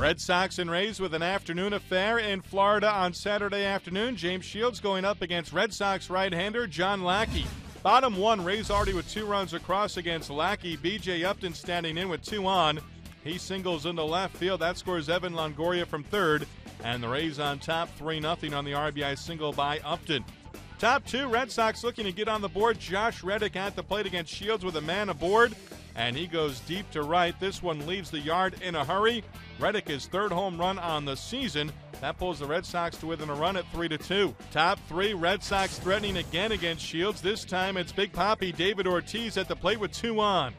Red Sox and Rays with an afternoon affair in Florida on Saturday afternoon. James Shields going up against Red Sox right-hander John Lackey. Bottom one, Rays already with two runs across against Lackey. B.J. Upton standing in with two on. He singles into left field. That scores Evan Longoria from third. And the Rays on top 3 0 on the RBI single by Upton. Top two, Red Sox looking to get on the board. Josh Reddick at the plate against Shields with a man aboard. And he goes deep to right. This one leaves the yard in a hurry. Reddick is third home run on the season. That pulls the Red Sox to within a run at 3 to 2. Top three, Red Sox threatening again against Shields. This time it's Big Poppy David Ortiz at the plate with two on.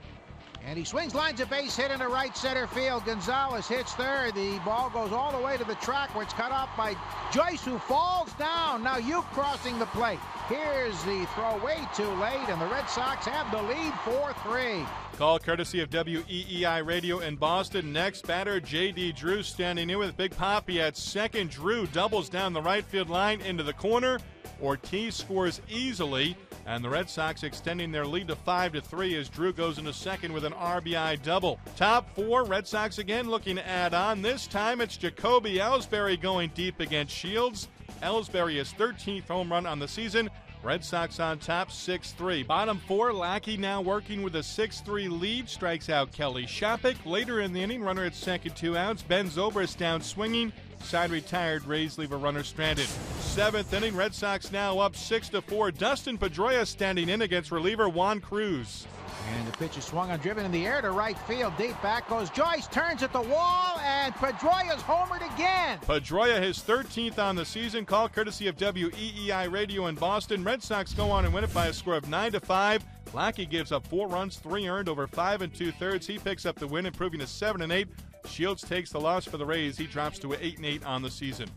And he swings lines a base hit into right center field. Gonzalez hits third. The ball goes all the way to the track where it's cut off by Joyce, who falls down. Now Youk crossing the plate. Here's the throw way too late, and the Red Sox have the lead 4 3. Call courtesy of WEEI Radio in Boston. Next batter, J.D. Drew standing in with Big Poppy at second. Drew doubles down the right field line into the corner. Ortiz scores easily, and the Red Sox extending their lead to 5 to 3 as Drew goes into second with an RBI double. Top four, Red Sox again looking to add on. This time it's Jacoby Ellsbury going deep against Shields. Ellsbury is 13th home run on the season. Red Sox on top 6 3. Bottom four, Lackey now working with a 6 3 lead. Strikes out Kelly Shoppach. Later in the inning, runner at second, two outs. Ben Zobrist down swinging. Side retired, Rays leave a runner stranded. Seventh inning, Red Sox now up 6 to 4. Dustin Pedroia standing in against reliever Juan Cruz. And the pitch is swung on, driven in the air to right field. Deep back goes Joyce, turns at the wall, and Pedroia's homered again. Pedroia his 13th on the season. Call courtesy of WEEI Radio in Boston. Red Sox go on and win it by a score of 9 to 5. Lackey gives up four runs, three earned over five and two thirds. He picks up the win, improving to seven and eight. Shields takes the loss for the Rays. He drops to eight and eight on the season.